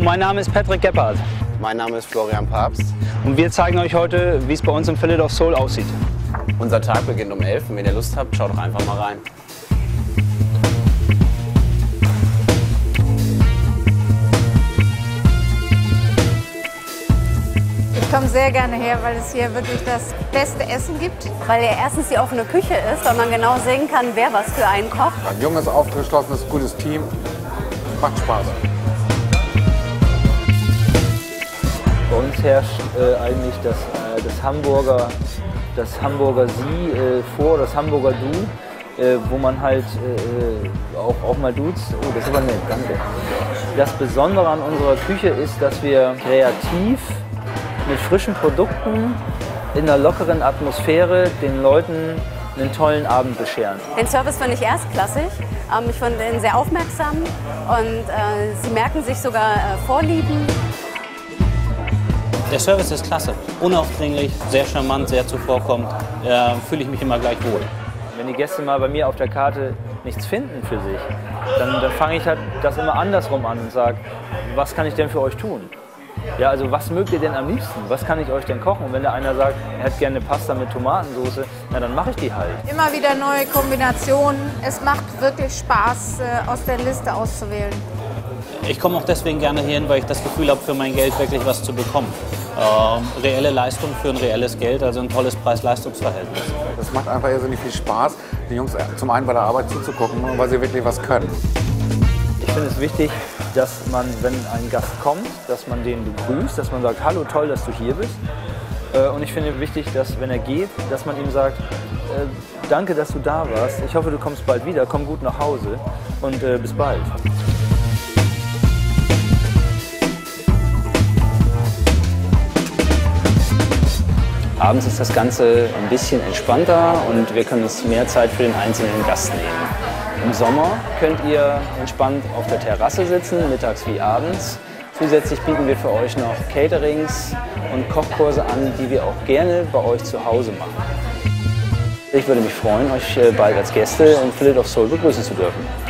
mein Name ist Patrick Gebhardt. Mein Name ist Florian Papst. Und wir zeigen euch heute, wie es bei uns im Fillet of Soul aussieht. Unser Tag beginnt um 11 und wenn ihr Lust habt, schaut doch einfach mal rein. Ich komme sehr gerne her, weil es hier wirklich das beste Essen gibt. Weil ja erstens die offene Küche ist, weil man genau sehen kann, wer was für einen kocht. Ein junges, aufgeschlossenes, gutes Team. Macht Spaß. Bei uns herrscht äh, eigentlich das, äh, das Hamburger, das Hamburger Sie äh, vor, das Hamburger Du, äh, wo man halt äh, auch, auch mal duzt. Oh, das ist aber nett, danke. Das Besondere an unserer Küche ist, dass wir kreativ mit frischen Produkten in einer lockeren Atmosphäre den Leuten einen tollen Abend bescheren. Den Service finde ich erstklassig. Ähm, ich finde ihn sehr aufmerksam und äh, sie merken sich sogar äh, Vorlieben. Der Service ist klasse, unaufdringlich, sehr charmant, sehr zuvorkommend. Äh, Fühle ich mich immer gleich wohl. Wenn die Gäste mal bei mir auf der Karte nichts finden für sich, dann, dann fange ich halt das immer andersrum an und sage, was kann ich denn für euch tun? Ja, also was mögt ihr denn am liebsten? Was kann ich euch denn kochen? Und wenn der einer sagt, er hätte gerne Pasta mit Tomatensauce, na dann mache ich die halt. Immer wieder neue Kombinationen. Es macht wirklich Spaß, äh, aus der Liste auszuwählen. Ich komme auch deswegen gerne hierhin, weil ich das Gefühl habe, für mein Geld wirklich was zu bekommen. Ähm, reelle Leistung für ein reelles Geld, also ein tolles Preis-Leistungs-Verhältnis. Das macht einfach irrsinnig viel Spaß, den Jungs zum einen bei der Arbeit zuzugucken, weil sie wirklich was können. Ich finde es wichtig, dass man, wenn ein Gast kommt, dass man den begrüßt, dass man sagt, hallo, toll, dass du hier bist. Äh, Und ich finde wichtig, dass wenn er geht, dass man ihm sagt, äh, danke, dass du da warst. Ich hoffe, du kommst bald wieder. Komm gut nach Hause und äh, bis bald. Abends ist das Ganze ein bisschen entspannter und wir können uns mehr Zeit für den einzelnen Gast nehmen. Im Sommer könnt ihr entspannt auf der Terrasse sitzen, mittags wie abends. Zusätzlich bieten wir für euch noch Caterings und Kochkurse an, die wir auch gerne bei euch zu Hause machen. Ich würde mich freuen, euch äh, bald als Gäste im Fillet of Soul begrüßen zu dürfen.